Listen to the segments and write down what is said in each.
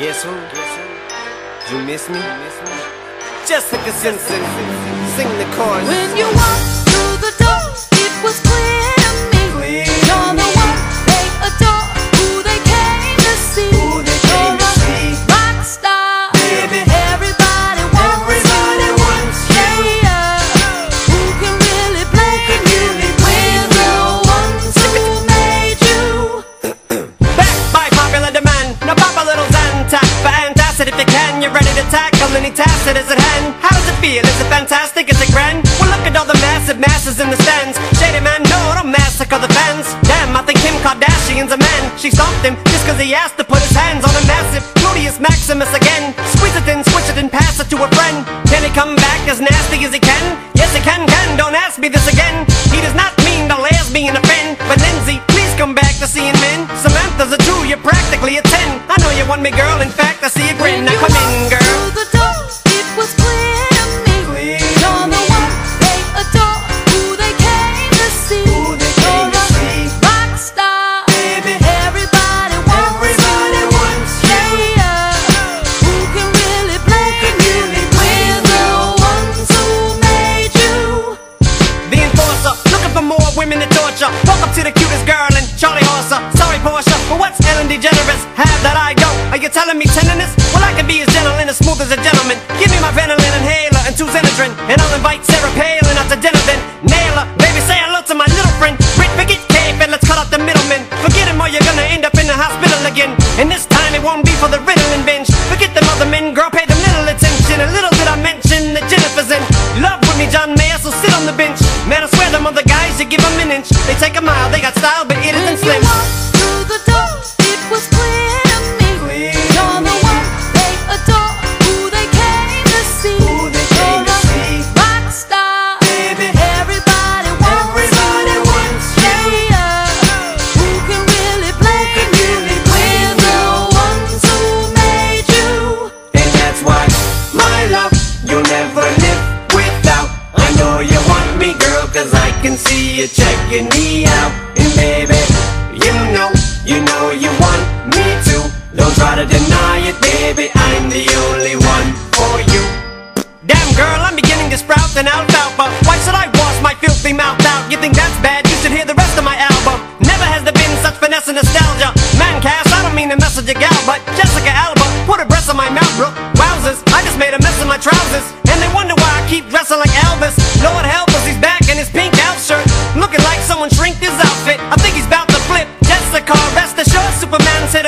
Guess who? You miss me? Jessica Simpson, sing the chorus. When you walked tackle any task that is at hand. How does it feel? Is it fantastic? Is it grand? Well, look at all the massive masses in the stands. Shady man, no, don't massacre the fans. Damn, I think Kim Kardashian's a man. She stomped him just cause he asked to put his hands on a massive Gluteus Maximus again. Squeeze it in, switch it and pass it to a friend. Can he come back as nasty as he can? Yes, he can, can. Don't ask me this again. He does not mean to lesbian offend. But Lindsay, please come back to seeing men. Samantha's a two, you're practically a ten. I know you want me, girl. In fact, I see a grin. Girl and Charlie Horser. Uh, sorry, Portia, but what's Ellen DeGeneres? Have that I go. Are you telling me tenderness? Well, I can be as gentle and as smooth as a gentleman. Give me my Ventolin inhaler and two Xenadrine, and I'll invite Sarah Palin style, but it isn't slim. Cause I can see you checking me out. And baby, you know, you know you want me to. Don't try to deny it, baby, I'm the only one for you. Damn girl, I'm beginning to sprout an alfalfa. Why should I wash my filthy mouth out? You think that's bad?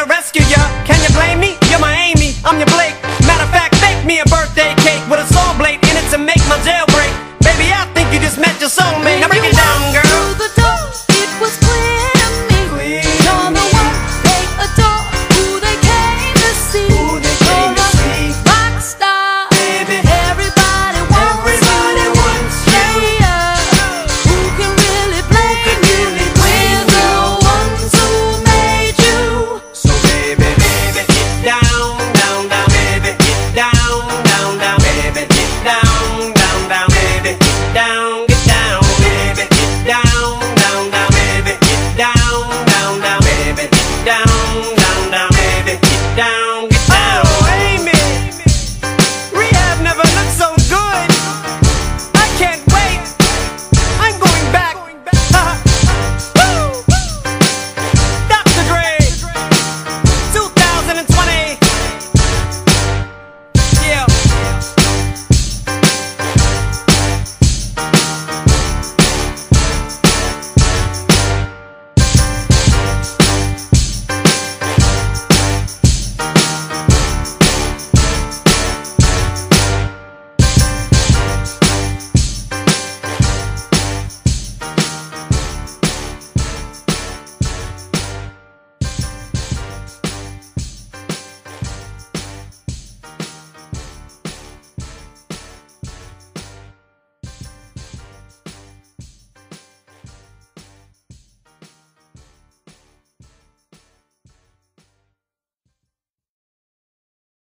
Rescue.